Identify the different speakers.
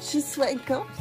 Speaker 1: She's sweating cups.